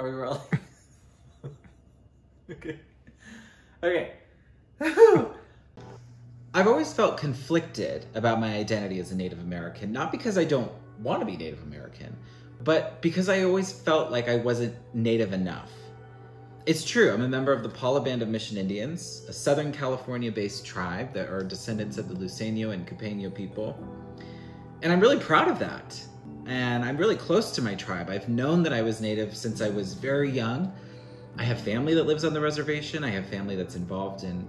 Are we rolling? okay. Okay. I've always felt conflicted about my identity as a Native American, not because I don't want to be Native American, but because I always felt like I wasn't Native enough. It's true, I'm a member of the Pala Band of Mission Indians, a Southern California based tribe that are descendants of the Luiseño and Cupeño people. And I'm really proud of that. And I'm really close to my tribe. I've known that I was Native since I was very young. I have family that lives on the reservation, I have family that's involved in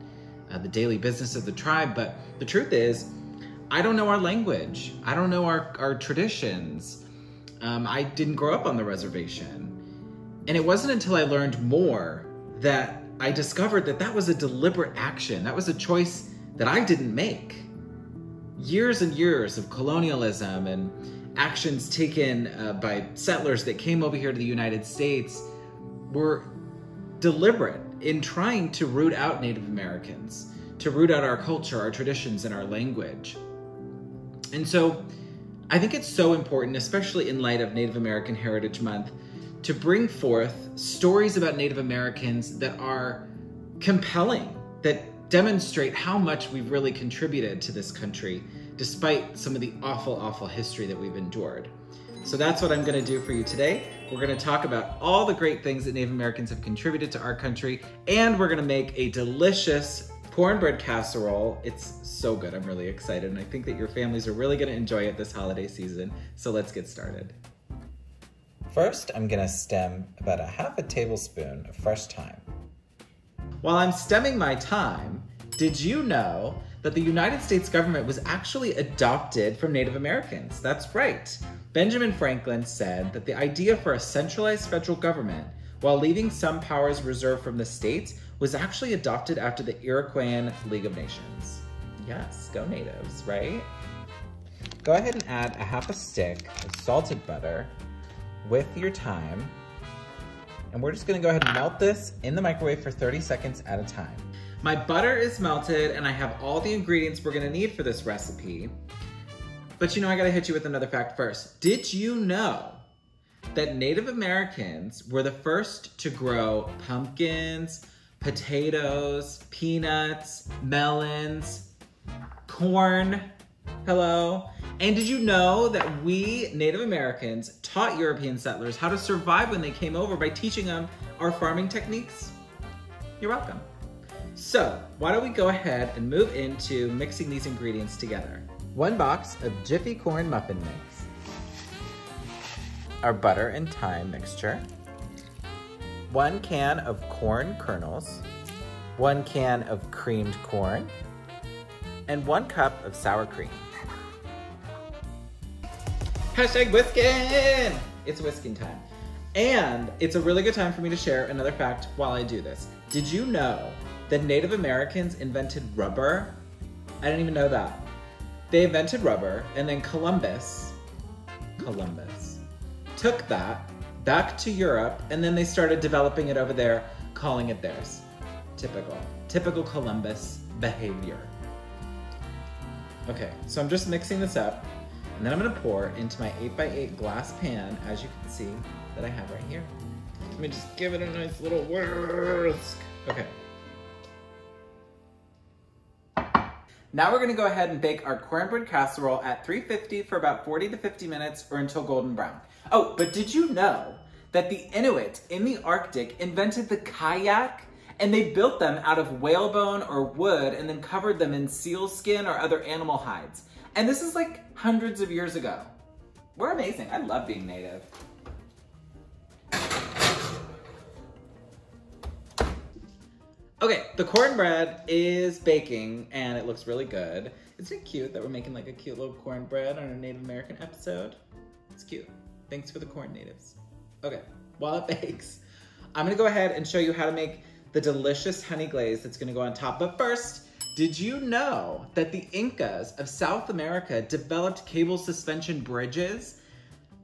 uh, the daily business of the tribe, but the truth is, I don't know our language. I don't know our, our traditions. Um, I didn't grow up on the reservation. And it wasn't until I learned more that I discovered that that was a deliberate action. That was a choice that I didn't make. Years and years of colonialism and actions taken uh, by settlers that came over here to the United States were deliberate in trying to root out Native Americans, to root out our culture, our traditions, and our language. And so I think it's so important, especially in light of Native American Heritage Month, to bring forth stories about Native Americans that are compelling, that demonstrate how much we've really contributed to this country, despite some of the awful, awful history that we've endured. So that's what I'm to do for you today. We're to talk about all the great things that Native Americans have contributed to our country, and we're to make a delicious cornbread casserole. It's so good. I'm really excited, and I think that your families are really to enjoy it this holiday season. So let's get started. First, I'm to stem about a half a tablespoon of fresh thyme. While I'm stemming my thyme, did you know that the United States government was actually adopted from Native Americans? That's right. Benjamin Franklin said that the idea for a centralized federal government, while leaving some powers reserved from the states, was actually adopted after the Iroquoian League of Nations. Yes, go natives, right? Go ahead and add a half a stick of salted butter with your thyme. And we're just gonna go ahead and melt this in the microwave for 30 seconds at a time. My butter is melted and I have all the ingredients we're gonna need for this recipe. But you know, I gotta hit you with another fact first. Did you know that Native Americans were the first to grow pumpkins, potatoes, peanuts, melons, corn, hello? And did you know that we Native Americans taught European settlers how to survive when they came over by teaching them our farming techniques? You're welcome. So, why don't we go ahead and move into mixing these ingredients together. One box of Jiffy Corn Muffin Mix. Our butter and thyme mixture. One can of corn kernels. One can of creamed corn. And one cup of sour cream. Hashtag whiskin! It's whiskin time. And it's a really good time for me to share another fact while I do this. Did you know that Native Americans invented rubber? I didn't even know that. They invented rubber, and then Columbus, Columbus, took that back to Europe, and then they started developing it over there, calling it theirs. Typical. Typical Columbus behavior. Okay, so I'm just mixing this up, and then I'm gonna pour into my 8x8 glass pan, as you can see, that I have right here. Let me just give it a nice little whisk. Okay. Now we're gonna go ahead and bake our cornbread casserole at 350 for about 40 to 50 minutes or until golden brown. Oh, but did you know that the Inuit in the Arctic invented the kayak and they built them out of whalebone or wood and then covered them in seal skin or other animal hides. And this is like hundreds of years ago. We're amazing. I love being native. Okay, the cornbread is baking and it looks really good. Isn't it cute that we're making like a cute little cornbread on a Native American episode? It's cute. Thanks for the corn natives. Okay, while it bakes, I'm gonna go ahead and show you how to make the delicious honey glaze that's gonna go on top. But first, did you know that the Incas of South America developed cable suspension bridges?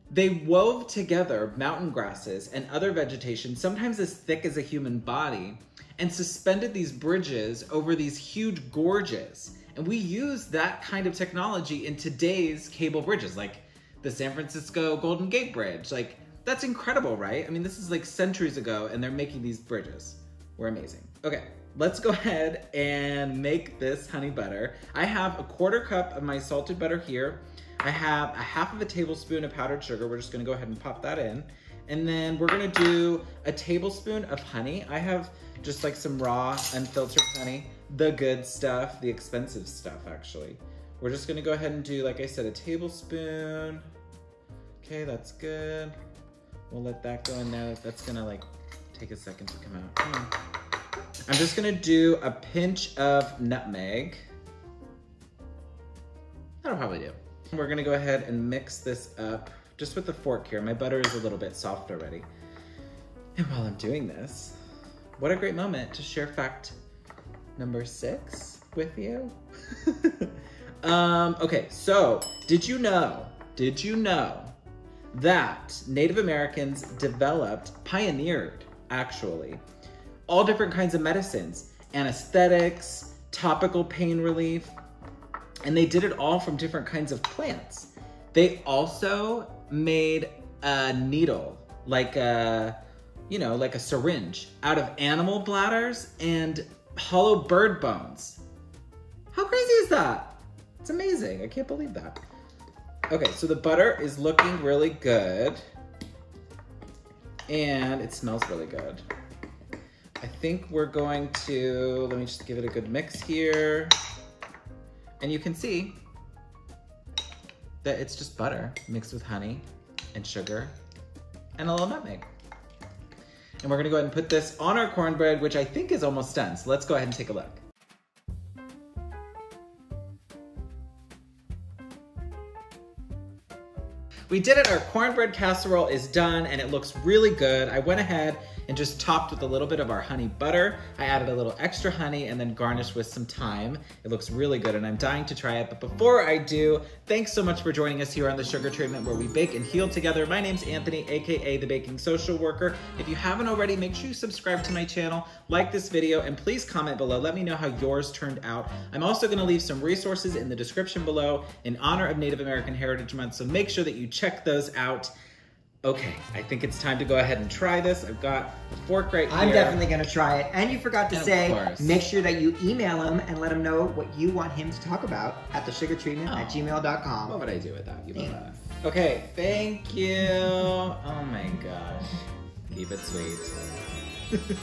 They wove together mountain grasses and other vegetation, sometimes as thick as a human body, and suspended these bridges over these huge gorges. And we use that kind of technology in today's cable bridges, like the San Francisco Golden Gate Bridge. Like That's incredible, right? I mean, this is like centuries ago, and they're making these bridges. We're amazing. Okay, let's go ahead and make this honey butter. I have a quarter cup of my salted butter here. I have a half of a tablespoon of powdered sugar. We're just gonna go ahead and pop that in. And then we're gonna do a tablespoon of honey. I have just like some raw, unfiltered honey. The good stuff, the expensive stuff, actually. We're just gonna go ahead and do, like I said, a tablespoon. Okay, that's good. We'll let that go in there. That's gonna like take a second to come out. Hmm. I'm just gonna do a pinch of nutmeg. That'll probably do. We're gonna go ahead and mix this up just with the fork here. My butter is a little bit soft already. And while I'm doing this, what a great moment to share fact number six with you. um, okay, so did you know, did you know that Native Americans developed, pioneered actually, all different kinds of medicines, anesthetics, topical pain relief, and they did it all from different kinds of plants. They also made a needle, like a, you know, like a syringe, out of animal bladders and hollow bird bones. How crazy is that? It's amazing. I can't believe that. Okay, so the butter is looking really good. And it smells really good. I think we're going to, let me just give it a good mix here. And you can see that it's just butter mixed with honey and sugar and a little nutmeg. And we're gonna go ahead and put this on our cornbread, which I think is almost done. So let's go ahead and take a look. We did it, our cornbread casserole is done and it looks really good. I went ahead and just topped with a little bit of our honey butter. I added a little extra honey and then garnished with some thyme. It looks really good and I'm dying to try it. But before I do, thanks so much for joining us here on The Sugar Treatment where we bake and heal together. My name's Anthony, AKA The Baking Social Worker. If you haven't already, make sure you subscribe to my channel, like this video, and please comment below. Let me know how yours turned out. I'm also gonna leave some resources in the description below in honor of Native American Heritage Month, so make sure that you check those out. Okay, I think it's time to go ahead and try this. I've got a fork right here. I'm definitely gonna try it. And you forgot to And say, make sure that you email him and let him know what you want him to talk about at thesugartreatment at Oh. gmail.com. What would I do with that? You know that. Okay, thank you. Oh my gosh. Keep it sweet.